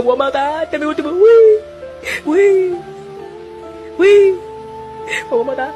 Agua matar, este es mi último. Wee, wee, uy. Agua matar.